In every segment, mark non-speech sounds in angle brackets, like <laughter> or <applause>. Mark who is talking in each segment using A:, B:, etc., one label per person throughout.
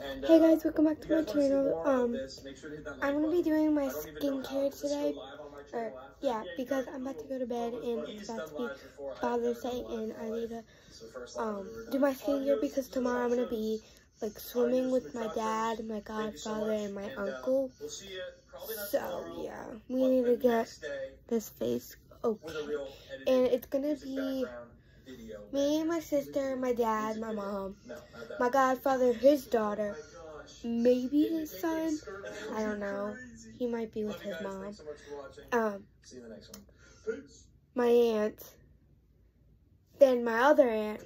A: And,
B: Hey
A: uh,
B: guys, welcome back to my
A: guys wanna see
B: channel. Um,
A: sure to hit that like
B: I'm gonna be doing my
A: I don't even know how.
B: skincare today.
A: go live on my
B: Or yeah, because I'm about to go to bed and it's about to be Father's Day, and I need to
A: It's the first live
B: um do my skincare because tomorrow I'm gonna be like swimming with my dad, my
A: Thank you so
B: godfather, and my
A: uh,
B: uncle.
A: We'll see you probably not
B: So yeah, we need to get this face okay. And it's gonna be. Me, my sister, my dad, my mom,
A: No, not that.
B: my godfather, his daughter,
A: Oh my gosh.
B: maybe his son. I don't know. He might be with his mom.
A: Thanks so much for watching.
B: Um,
A: See you in the next one.
B: My aunt, then my other aunt,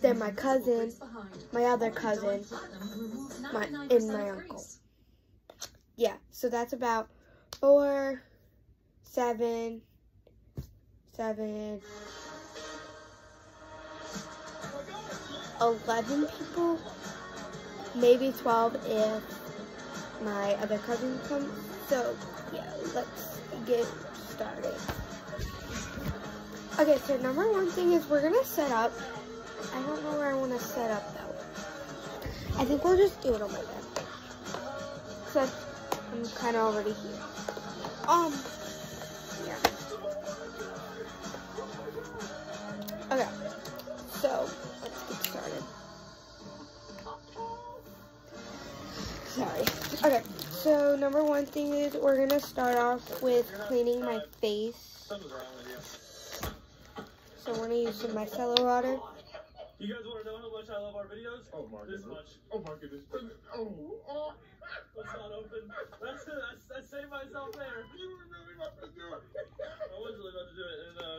B: then my cousin, my other cousin, my and my uncle. Yeah, so that's about four, seven, seven, eleven people, maybe twelve if my other cousin comes. So yeah, let's get started. Okay, so number one thing is we're gonna set up. I don't know where I want to set up though. I think we'll just do it on my bed. Cause I'm kind of already here. Um, so number one thing is we're gonna start off with cleaning my face.
A: Something's wrong with you.
B: So we're gonna use some micellar water.
C: You guys want to know how much I love our videos?
A: Oh my
C: This
A: goodness.
C: much.
A: Oh my goodness. Oh, oh.
C: Let's not open. That's it. I, I saved myself there.
A: You were really about to do it.
C: I was really about to do it, and uh,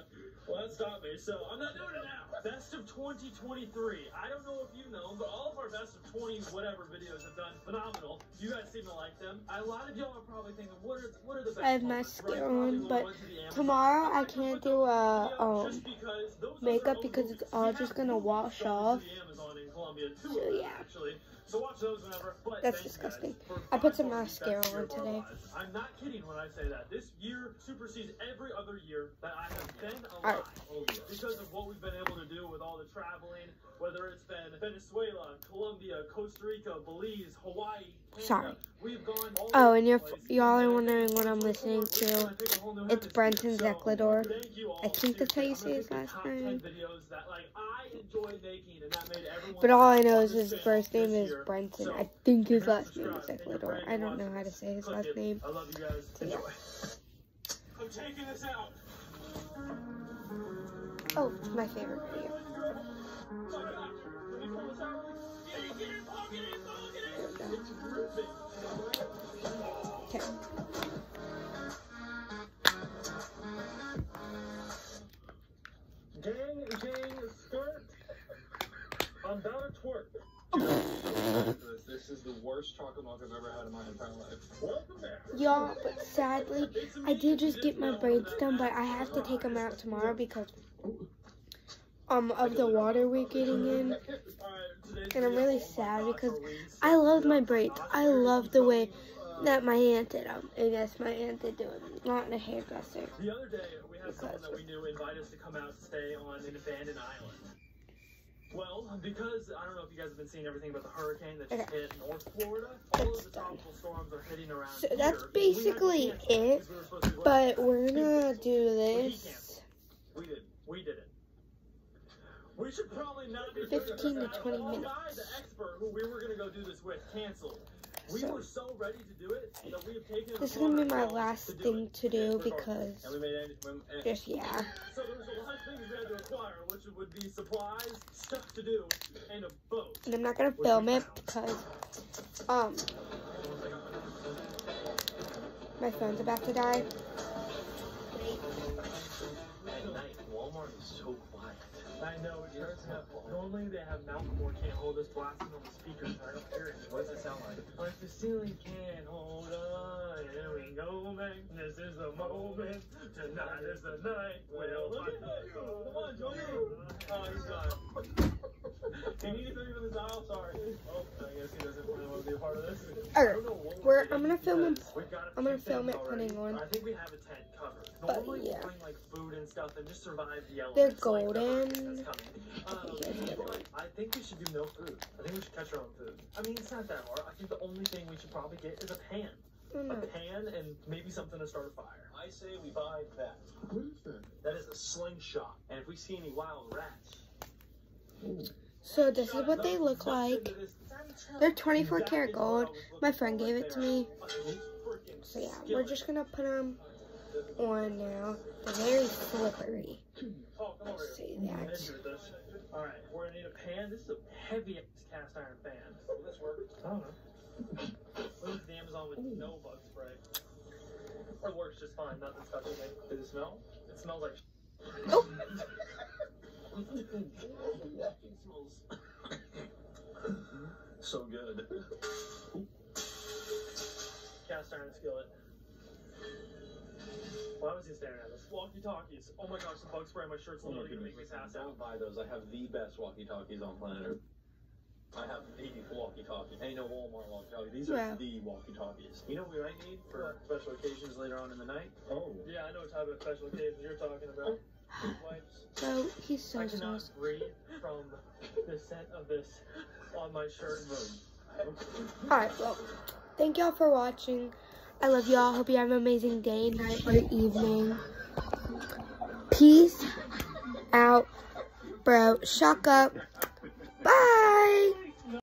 C: well, that stopped me. So I'm not doing it now. Best of 2023. I don't know if you know, but all of our best of 20 whatever videos have done phenomenal. You guys seem to like them. A lot of y'all are probably thinking, what are what are the best?
B: I have
C: parts,
B: mascara
C: right?
B: On, but
C: we went to the Amazon.
B: tomorrow I can't do a um makeup because it's all just gonna wash off.
C: the Amazon in Colombia, two
B: So, yeah.
C: actually. So watch those whenever. But
B: That's disgusting. I put some mascara on today.
C: lives. I'm not kidding when I say that. This year supersedes every other year that I have been alive. Yeah. Because of what we've been able to do with all the traveling, whether it's been Venezuela, Colombia, Costa Rica, Belize, Hawaii. Canada.
B: Sorry. Oh, and you're, y'all are wondering what I'm listening to.
C: gonna take a whole new
B: It's
C: hemisphere.
B: Brenton's
C: So,
B: Ecuador.
C: thank you all.
B: I think that's how you say his last
C: pick the top 10
B: name.
C: that like making and that made everyone
B: But all I know is his first name is. Brenton.
C: So,
B: I think his last name is Ecuador. I don't know how to say his last name.
C: I love you guys.
B: Yeah.
C: It in, poke it in. It's dripping.
B: Okay.
C: Gang, gang, skirt. I'm about to twerk.
A: This is the worst chocolate milk I've ever had in my entire life.
C: Welcome back.
B: Y'all, but sadly, I did just get my braids done, but I have to take them out tomorrow because um of the water we're getting in. And I'm really sad because I love my braids. I love the way that my aunt did them. And yes, my aunt did do them, not in a hairdresser.
C: The other day, we had someone that we knew invite us to come out to stay on an abandoned island. Well, because I don't know if you guys have been seeing everything about the hurricane that just
B: Okay.
C: hit North Florida, all
B: That's
C: of the tropical storms are hitting around
B: So
C: here.
B: that's
C: We had to
B: basically it,
C: we were to
B: But we're gonna do this.
C: We did. We did it. We should probably not be
B: 15 to
C: doing this.
B: 20
C: Our guy,
B: minutes.
C: the expert who we were gonna go do this with canceled. We
B: So-
C: were so ready to do it that we have taken
B: This is gonna be my last
C: to
B: thing to do because
A: And we made any, when, and,
B: just yeah.
C: So there's a lot of things we had to acquire, which would be supplies, stuff to do, and a boat.
B: And I'm not gonna film it because um my phone's about to die.
C: I know, it turns out. Normally they have Malcolm can't hold us blasting on the speakers. I don't hear it. What does it sound like? Like the ceiling can't hold on. Here we go, man. This is the moment. Tonight is the night. We'll Look at you. Come on, join me. Oh, he's gone. Can you get even this aisle? Sorry. Oh, I guess he doesn't really want to be a part of this. I
B: Alright,
C: don't know what
B: we're-
C: we're
B: I'm gonna film it-
C: because we've got a
B: I'm gonna film it putting on.
C: I think we have a tent covered.
B: But,
C: Normally
B: yeah.
C: bring like food and stuff and just survive the elements.
B: They're
C: like the hurricane
B: golden.
C: that's. Um,
B: you guys get
C: but I think we should do no food. I think we should catch our own food. I mean, it's not that hard. I think the only thing we should probably get is a pan. A pan and maybe something to start a fire.
A: I say we buy that.
D: What is that?
C: That is a slingshot. And if we see any wild rats,
B: So this is what they look like. They're 24 karat gold. My friend gave it to me. So yeah, we're just gonna put them on now. They're very slippery.
C: Oh, come over
B: Let's
C: here.
B: that.
C: All right, we're gonna need a pan. This is a heavy cast iron pan. Will this work? I don't know. We to the Amazon with no bug spray. It works just fine. Nothing touching it. Does it smell? It smells like.
B: Oh.
C: It smells
A: So good.
C: cast iron skillet. Why was he staring at us? Walkie talkies. Oh my gosh, the bug spray on my shirt's
A: Oh my
C: literally gonna make me pass
A: listen,
C: out.
A: don't buy those. I have the best walkie-talkies on planet Earth. I have the walkie-talkie. Ain't no Walmart walkie-talkie. These are
B: Wow.
A: the walkie-talkies. You know what we might need for special occasions later on in the night?
D: Oh.
C: Yeah, I know what type of special occasions you're talking about. <laughs> Wipes.
B: So he's so
C: I
B: saucy.
C: cannot breathe from the scent of this on my shirt.
B: Alright, well, thank y'all for watching. I love y'all. Hope you have an amazing day, night, or evening. Peace out, bro. Shock up. Bye.